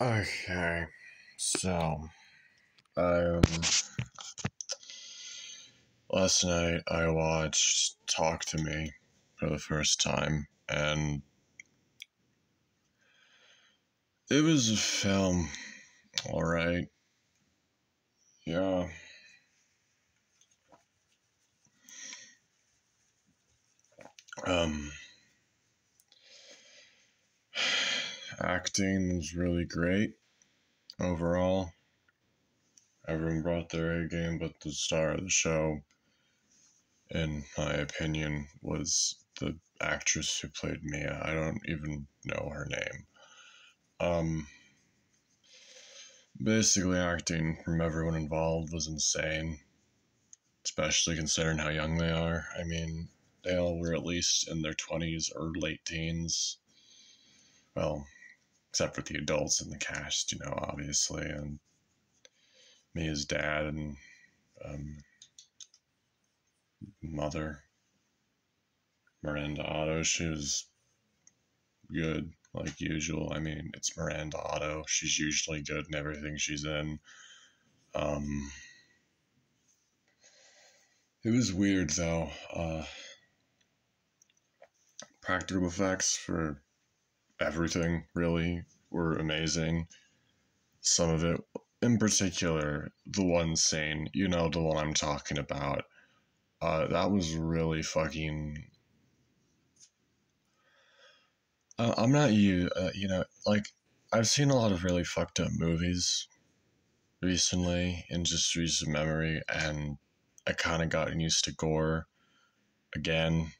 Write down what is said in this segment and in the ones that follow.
Okay, so um, last night I watched Talk to Me for the first time, and it was a film, all right. Yeah. Um, acting was really great overall. Everyone brought their A game, but the star of the show, in my opinion, was the actress who played Mia. I don't even know her name. Um, basically, acting from everyone involved was insane, especially considering how young they are. I mean, they all were at least in their 20s or late teens. Well, except for the adults in the cast, you know, obviously, and Mia's dad and um, mother, Miranda Otto. She was good, like usual. I mean, it's Miranda Otto. She's usually good in everything she's in. Um, it was weird though. Uh, practical effects for everything really were amazing. Some of it, in particular, the one scene, you know, the one I'm talking about, uh, that was really fucking. Uh, I'm not you, uh, you know, like, I've seen a lot of really fucked up movies recently in just recent memory, and I kind of gotten used to gore again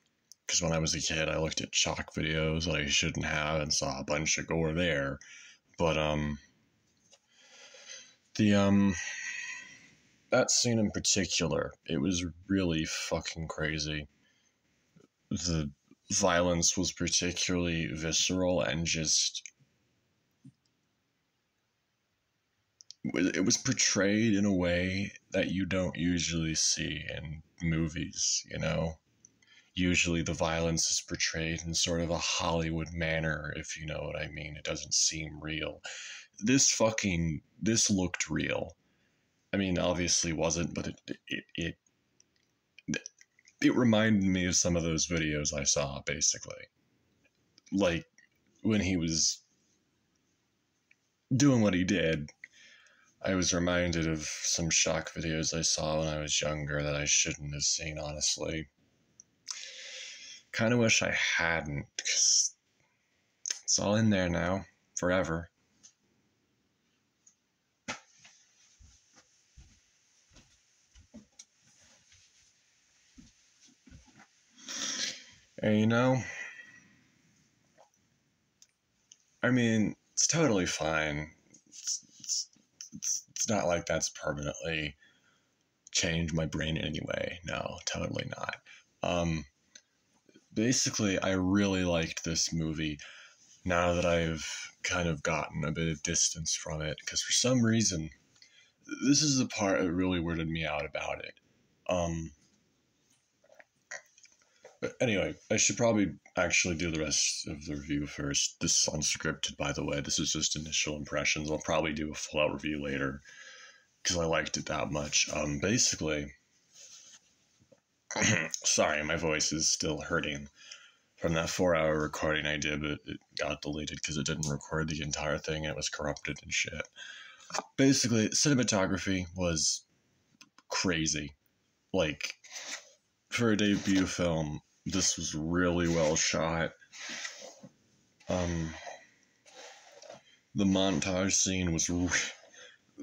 because when I was a kid, I looked at shock videos that I shouldn't have and saw a bunch of gore there. But um, the um, that scene in particular, it was really fucking crazy. The violence was particularly visceral and just it was portrayed in a way that you don't usually see in movies, you know usually the violence is portrayed in sort of a Hollywood manner, if you know what I mean. It doesn't seem real. This fucking this looked real. I mean, obviously wasn't, but it it it it reminded me of some of those videos I saw, basically. Like when he was doing what he did, I was reminded of some shock videos I saw when I was younger that I shouldn't have seen, honestly. Kind of wish I hadn't, because it's all in there now, forever. And you know, I mean, it's totally fine. It's, it's, it's, it's not like that's permanently changed my brain in any way. No, totally not. Um, basically, I really liked this movie now that I've kind of gotten a bit of distance from it because for some reason, this is the part that really weirded me out about it. Um, but anyway, I should probably actually do the rest of the review first. This is unscripted, by the way. This is just initial impressions. I'll probably do a full out review later because I liked it that much. Um, basically, Sorry, my voice is still hurting from that four hour recording I did, but it got deleted because it didn't record the entire thing it was corrupted and shit. Basically, cinematography was crazy. Like, for a debut film, this was really well shot. Um, the montage scene was re-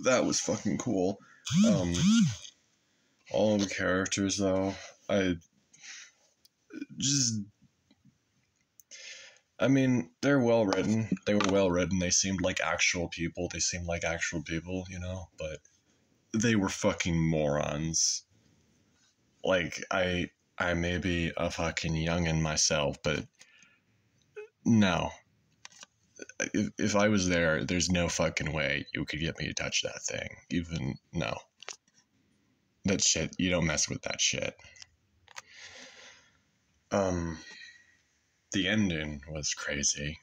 that was fucking cool. Um, all the characters though I just I mean, they're well written. They were well written. They seemed like actual people. They seemed like actual people, you know, but they were fucking morons. Like I I may be a fucking youngin myself, but no. If, if I was there, there's no fucking way you could get me to touch that thing. Even no. That shit, you don't mess with that shit. Um, the ending was crazy.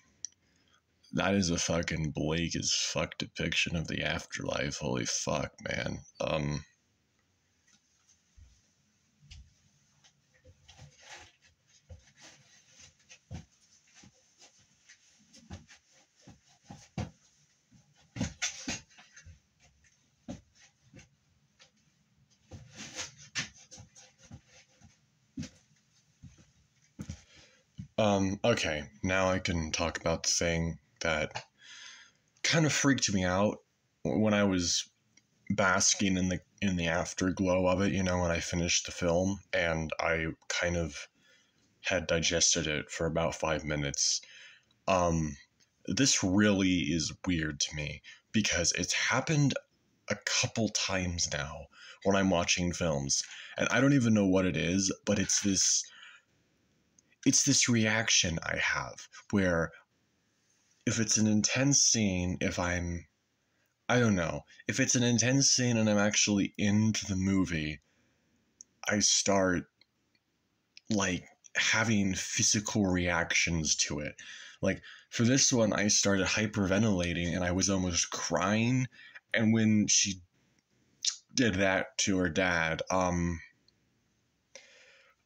that is a fucking bleak as fuck depiction of the afterlife. Holy fuck, man. Um. Um, okay, now I can talk about the thing that kind of freaked me out when I was basking in the in the afterglow of it, you know, when I finished the film and I kind of had digested it for about 5 minutes. Um this really is weird to me because it's happened a couple times now when I'm watching films and I don't even know what it is, but it's this it's this reaction I have where if it's an intense scene, if I'm, I don't know, if it's an intense scene and I'm actually into the movie, I start like having physical reactions to it. Like for this one, I started hyperventilating and I was almost crying. And when she did that to her dad, um,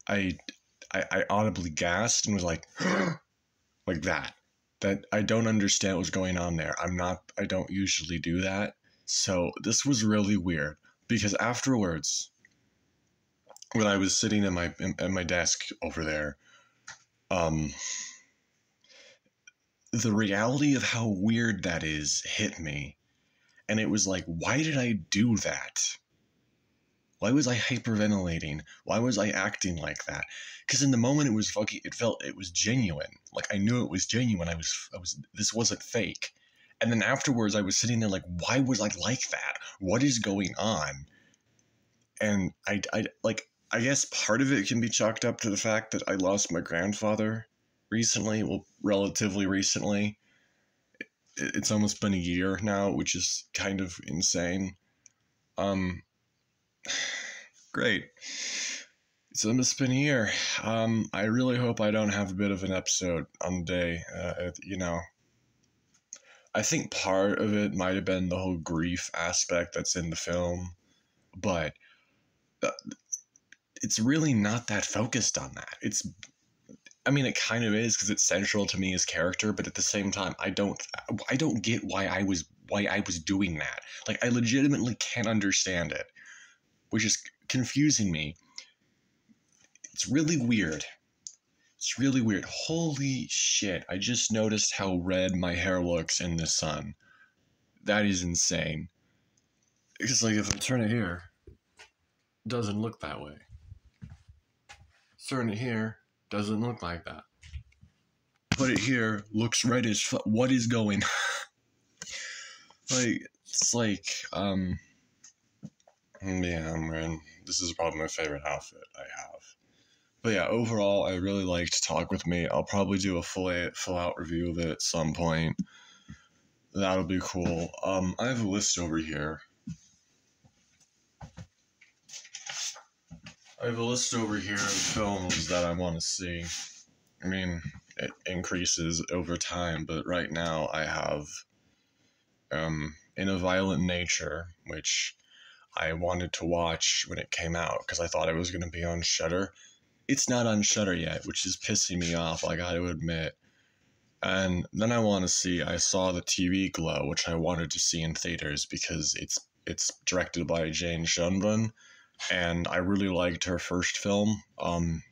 I I, I audibly gasped and was like, like that. That I don't understand what's going on there. I'm not, I don't usually do that. So this was really weird because afterwards, when I was sitting at my at my desk over there, um, the reality of how weird that is hit me, and it was like, why did I do that? Why was I hyperventilating? Why was I acting like that? Because in the moment it was fucking, it felt it was genuine. Like I knew it was genuine. I was, I was, this wasn't fake. And then afterwards, I was sitting there like, why was I like that? What is going on? And I, I like, I guess part of it can be chalked up to the fact that I lost my grandfather recently. Well, relatively recently. It's almost been a year now, which is kind of insane. Um, Great. So it's been year. Um, I really hope I don't have a bit of an episode on the day. Uh, you know, I think part of it might have been the whole grief aspect that's in the film, but uh, it's really not that focused on that. It's, I mean, it kind of is because it's central to Mia's character, but at the same time, I don't, I don't get why I was, why I was doing that. Like, I legitimately can't understand it which is confusing me. It's really weird. It's really weird. Holy shit. I just noticed how red my hair looks in the sun. That is insane. Because, like, if I turn it here, it doesn't look that way. Turn it here, doesn't look like that. Put it here, looks red as fuck. What is going Like, it's like, um, Yeah, man. This is probably my favorite outfit I have. But yeah, overall, I really liked Talk With Me. I'll probably do a full, full out review of it at some point. That'll be cool. Um, I have a list over here. I have a list over here of films that I want to see. I mean, it increases over time, but right now I have um, In a Violent Nature, which I wanted to watch when it came out because I thought it was going to be on Shudder. It's not on Shudder yet, which is pissing me off. I got to admit. And then I want to see. I saw the TV Glow, which I wanted to see in theaters because it's it's directed by Jane Schoenbrun, and I really liked her first film. Um,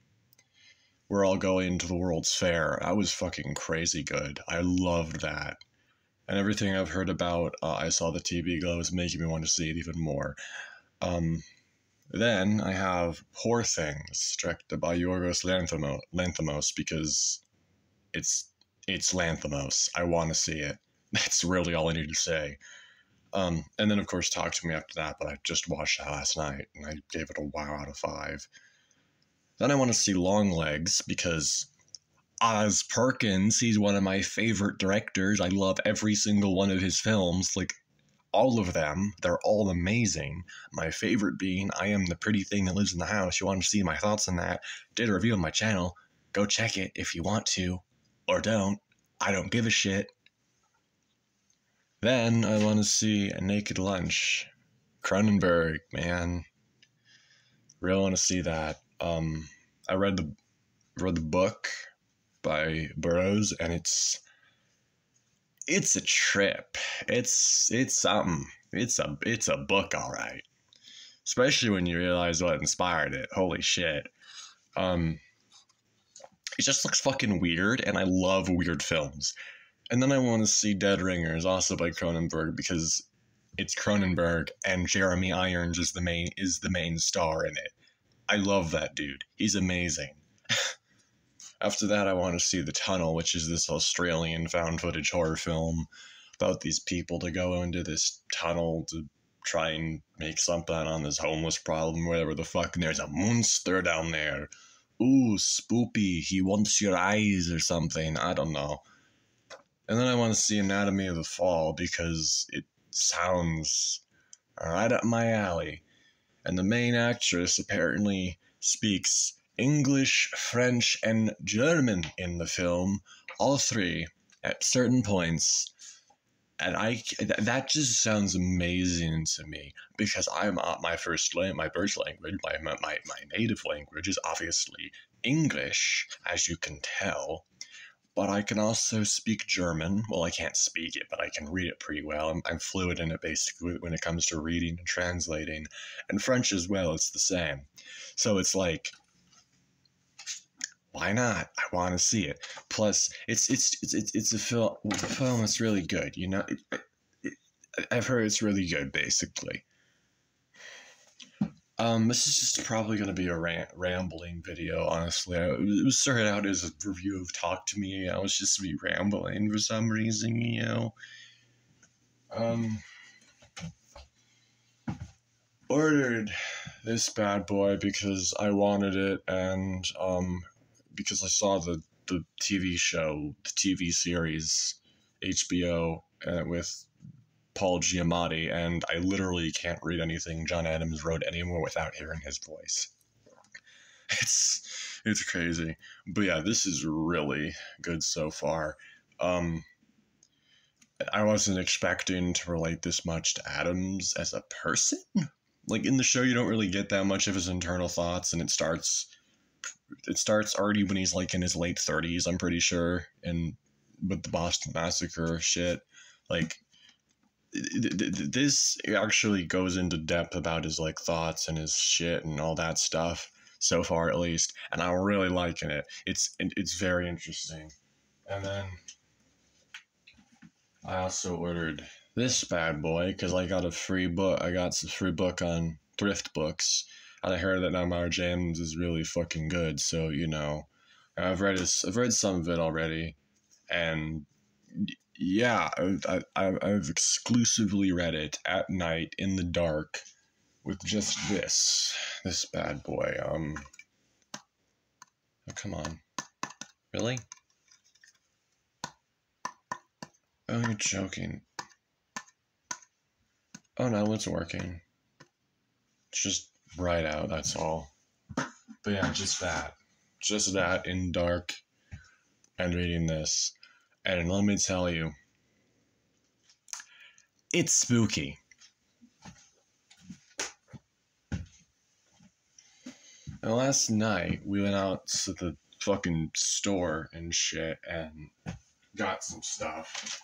we're all going to the World's Fair. That was fucking crazy good. I loved that and everything I've heard about uh, I saw the TV glow is making me want to see it even more. Um, then I have Poor Things, directed by Yorgos Lanthimos, because it's it's Lanthimos. I want to see it. That's really all I need to say. Um, and then, of course, Talk to Me after that, but I just watched that last night and I gave it a wow out of five. Then I want to see Longlegs because Oz Perkins. He's one of my favorite directors. I love every single one of his films, like all of them. They're all amazing. My favorite being I Am the Pretty Thing That Lives in the House. You want to see my thoughts on that? Did a review on my channel. Go check it if you want to, or don't. I don't give a shit. Then I want to see a Naked Lunch. Cronenberg, man. Really want to see that. Um, I read the read the book by Burroughs, and it's it's a trip. It's it's something. It's a it's a book, all right. Especially when you realize what inspired it. Holy shit. Um, it just looks fucking weird, and I love weird films. And then I want to see Dead Ringers, also by Cronenberg, because it's Cronenberg and Jeremy Irons is the main is the main star in it. I love that dude. He's amazing. After that, I want to see The Tunnel, which is this Australian found footage horror film about these people to go into this tunnel to try and make something on this homeless problem, whatever the fuck. And there's a monster down there. Ooh, spoopy. He wants your eyes or something. I don't know. And then I want to see Anatomy of the Fall because it sounds right up my alley. And the main actress apparently speaks English, French, and German in the film, all three at certain points. And I that just sounds amazing to me because I'm uh, my first language, my first language, my, my my native language is obviously English, as you can tell. But I can also speak German. Well, I can't speak it, but I can read it pretty well. I'm, I'm fluent in it basically when it comes to reading and translating. And French as well, it's the same. So it's like why not? I want to see it. Plus, it's it's it's it's, a film. Film that's really good. You know, it, it, I've heard it's really good. Basically, um, this is just probably going to be a rant, rambling video. Honestly, I, it was started out as a review of Talk to Me. I was just be rambling for some reason. You know, um, ordered this bad boy because I wanted it and um because I saw the the TV show, the TV series, HBO uh, with Paul Giamatti, and I literally can't read anything John Adams wrote anymore without hearing his voice. It's it's crazy, but yeah, this is really good so far. Um, I wasn't expecting to relate this much to Adams as a person. Like in the show, you don't really get that much of his internal thoughts, and it starts it starts already when he's like in his late 30s i'm pretty sure and with the boston massacre shit like this actually goes into depth about his like thoughts and his shit and all that stuff so far at least and i'm really liking it. It's it's very interesting. And then i also ordered this bad boy because i got a free book i got some free book on thrift books I heard that M.R. James is really fucking good. So you know, I've read his, I've read some of it already, and yeah, I, I, I've exclusively read it at night in the dark, with just this, this bad boy. Um, oh, come on, really? Oh, you're joking. Oh no, it's working. It's just bright out, that's all. But yeah, just that. Just that in dark and reading this. And let me tell you, it's spooky. And last night we went out to the fucking store and shit and got some stuff.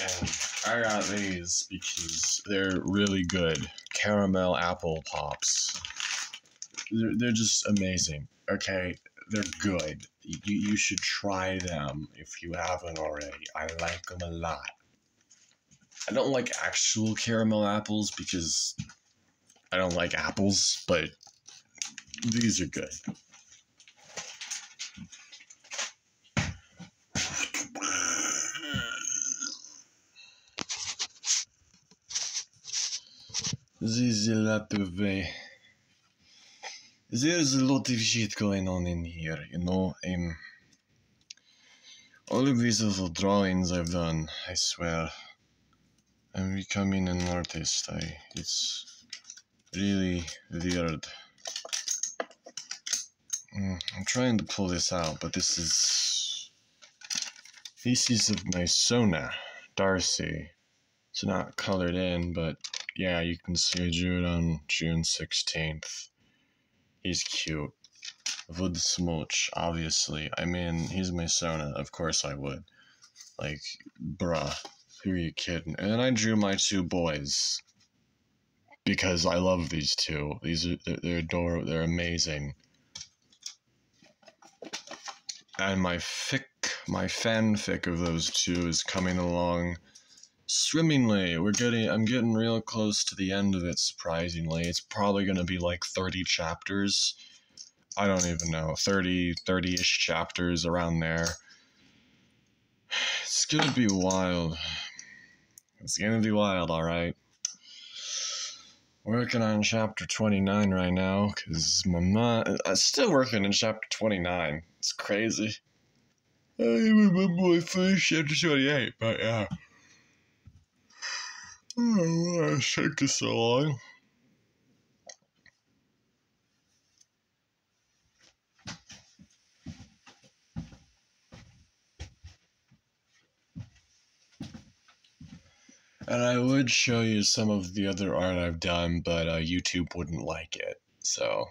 And I got these because they're really good caramel apple pops. They're, they're just amazing. Okay, they're good. You, you should try them if you haven't already. I like them a lot. I don't like actual caramel apples because I don't like apples, but these are good. There's a lot of uh, there's a lot of shit going on in here, you know. Um, all of these little drawings I've done, I swear, I'm becoming an artist. I it's really weird. Mm, I'm trying to pull this out, but this is this is of my Sona Darcy. It's not colored in, but yeah, you can see Jude on June 16th. He's cute. Would smooch, obviously. I mean, he's my Sona. Of course I would. Like, bruh, who are you kidding? And then I drew my two boys because I love these two. These are they're, they're adorable. They're amazing. And my fic, my fanfic of those two is coming along swimmingly. We're getting, I'm getting real close to the end of it. Surprisingly, it's probably gonna be like thirty chapters. I don't even know, 30, 30-ish chapters around there. It's gonna be wild. It's gonna be wild, all right. Working on chapter 29 right now, because my mom. I'm still working in chapter 29. It's crazy. I remember I finished chapter 28, but yeah. Oh, it's taking so long. And I would show you some of the other art I've done, but uh, YouTube wouldn't like it. So.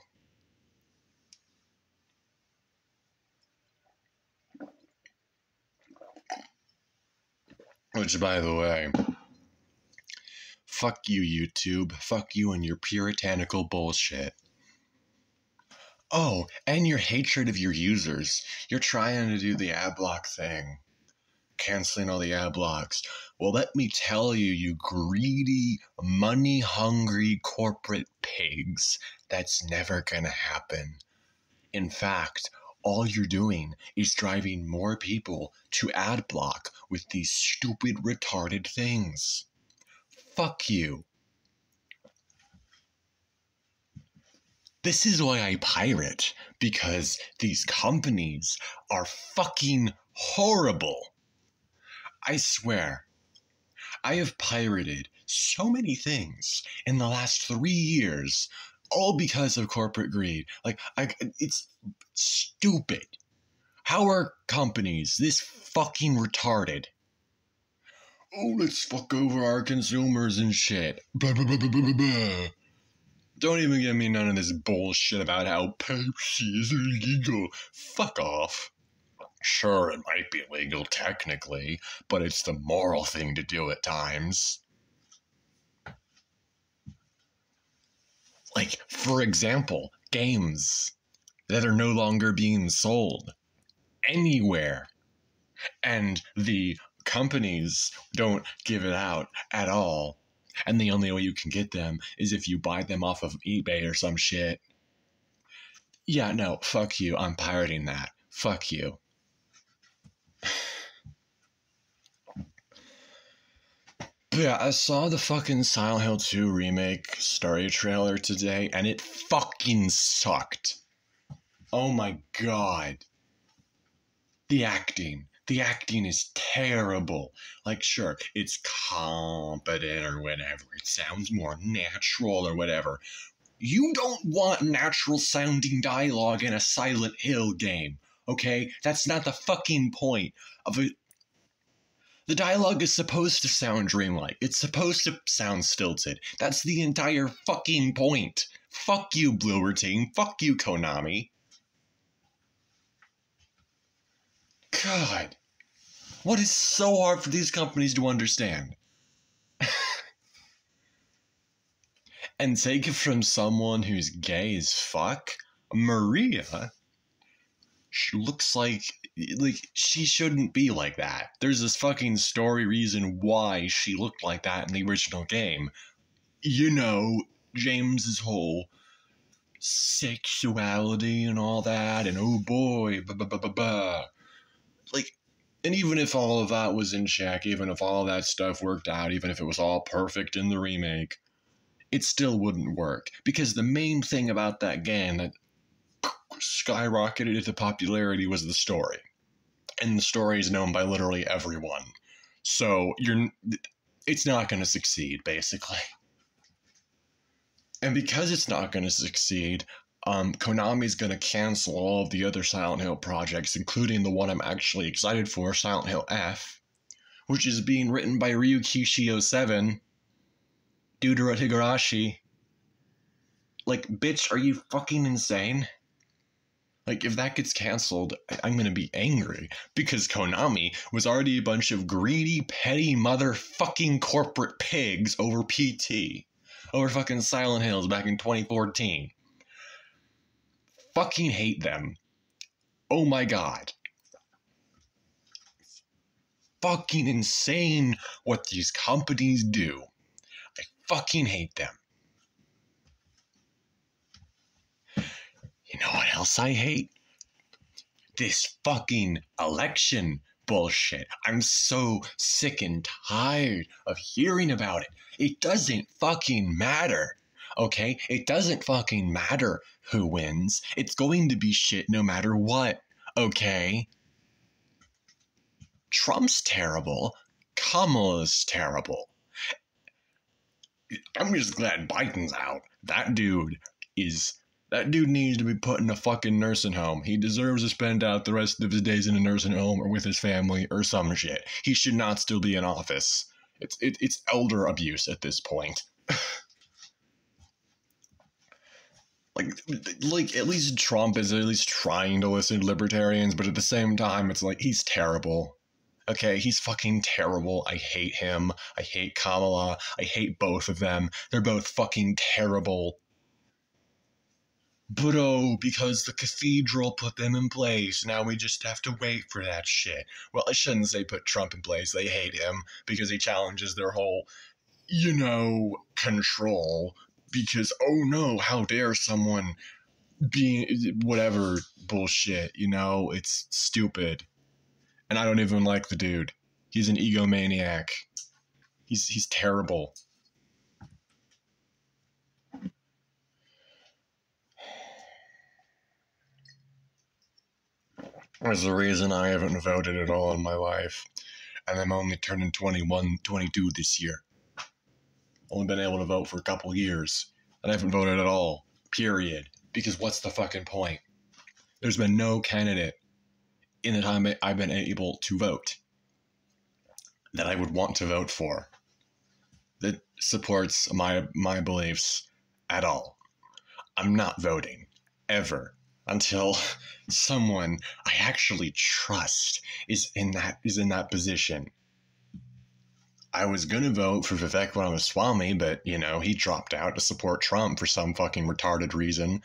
Which, by the way, fuck you, YouTube. Fuck you and your puritanical bullshit. Oh, and your hatred of your users. You're trying to do the ad block thing canceling all the ad blocks. Well, let me tell you, you greedy, money hungry corporate pigs, that's never going to happen. In fact, all you're doing is driving more people to ad block with these stupid, retarded things. Fuck you. This is why I pirate, because these companies are fucking horrible. I swear, I have pirated so many things in the last three years, all because of corporate greed. Like, I, it's stupid. How are companies this fucking retarded? Oh, let's fuck over our consumers and shit. Blah, blah, blah, blah, blah, blah. Don't even give me none of this bullshit about how Pepsi is illegal. Fuck off. Sure, it might be legal technically, but it's the moral thing to do at times. Like, for example, games that are no longer being sold anywhere. And the companies don't give it out at all. And the only way you can get them is if you buy them off of eBay or some shit. Yeah, no, fuck you. I'm pirating that. Fuck you. yeah, I saw the fucking Silent Hill 2 remake story trailer today, and it fucking sucked. Oh my god. The acting. The acting is terrible. Like, sure, it's competent or whatever. It sounds more natural or whatever. You don't want natural sounding dialogue in a Silent Hill game, okay? That's not the fucking point of a the dialogue is supposed to sound dreamlike. It's supposed to sound stilted. That's the entire fucking point. Fuck you, Bloober Team. Fuck you, Konami. God. What is so hard for these companies to understand? and take it from someone who's gay as fuck, Maria she looks like like she shouldn't be like that. There's this fucking story reason why she looked like that in the original game. You know, James's whole sexuality and all that, and oh boy, blah, blah, blah, blah, blah. Like, and even if all of that was in check, even if all of that stuff worked out, even if it was all perfect in the remake, it still wouldn't work. Because the main thing about that game that skyrocketed into popularity was the story. And the story is known by literally everyone. So you're it's not going to succeed basically. And because it's not going to succeed, um, Konami's going to cancel all of the other Silent Hill projects, including the one I'm actually excited for, Silent Hill F, which is being written by Ryukishi07, Deutera Higurashi. Like, bitch, are you fucking insane? Like, if that gets canceled, I'm gonna be angry because Konami was already a bunch of greedy, petty, motherfucking corporate pigs over PT, over fucking Silent Hills back in 2014. Fucking hate them. Oh my god. Fucking insane what these companies do. I fucking hate them. You know what else I hate? This fucking election bullshit. I'm so sick and tired of hearing about it. It doesn't fucking matter. Okay? It doesn't fucking matter who wins. It's going to be shit no matter what. Okay? Trump's terrible. Kamala's terrible. I'm just glad Biden's out. That dude is that dude needs to be put in a fucking nursing home. He deserves to spend out the rest of his days in a nursing home or with his family or some shit. He should not still be in office. It's it, it's elder abuse at this point. like like at least Trump is at least trying to listen to libertarians, but at the same time it's like he's terrible. Okay, he's fucking terrible. I hate him. I hate Kamala. I hate both of them. They're both fucking terrible but oh, because the cathedral put them in place, now we just have to wait for that shit. Well, I shouldn't say put Trump in place. They hate him because he challenges their whole, you know, control. Because, oh no, how dare someone be whatever bullshit, you know? It's stupid. And I don't even like the dude. He's an egomaniac. He's, he's terrible. There's the reason I haven't voted at all in my life. And I'm only turning 21, 22 this year. Only been able to vote for a couple years. And I haven't voted at all. Period. Because what's the fucking point? There's been no candidate in the time I've been able to vote that I would want to vote for that supports my my beliefs at all. I'm not voting ever until someone I actually trust is in that is in that position. I was gonna vote for Vivek Ramaswamy, but you know he dropped out to support Trump for some fucking retarded reason.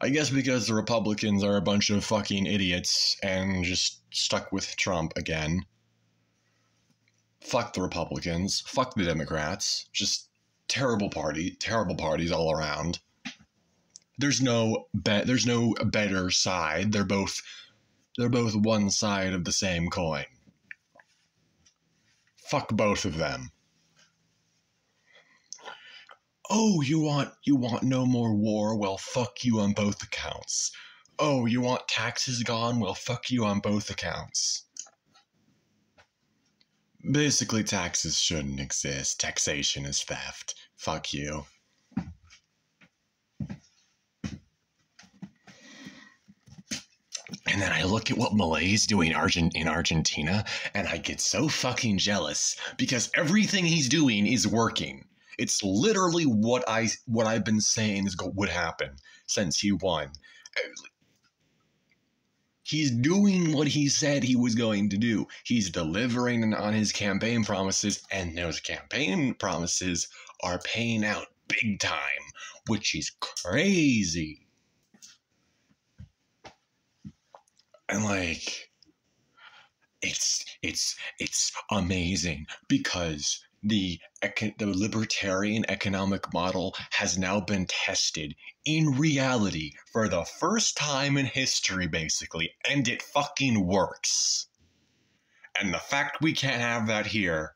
I guess because the Republicans are a bunch of fucking idiots and just stuck with Trump again. Fuck the Republicans. Fuck the Democrats. Just terrible party, terrible parties all around there's no bet there's no better side. They're both they're both one side of the same coin. Fuck both of them. Oh, you want you want no more war? Well, fuck you on both accounts. Oh, you want taxes gone? Well, fuck you on both accounts. Basically, taxes shouldn't exist. Taxation is theft. Fuck you. And then I look at what Milei's doing in Argentina, and I get so fucking jealous because everything he's doing is working. It's literally what I what I've been saying is would happen since he won. He's doing what he said he was going to do. He's delivering on his campaign promises, and those campaign promises are paying out big time, which is crazy. And like it's it's it's amazing because the the libertarian economic model has now been tested in reality for the first time in history basically and it fucking works. And the fact we can't have that here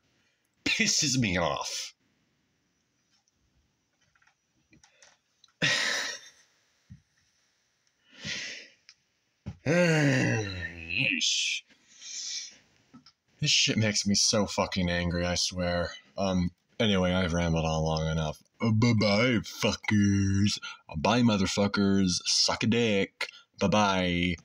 pisses me off Yeesh. This shit makes me so fucking angry, I swear. Um, anyway, I've rambled on long enough. Uh, bye bye, fuckers. Bye, motherfuckers. Suck a dick. Bye bye.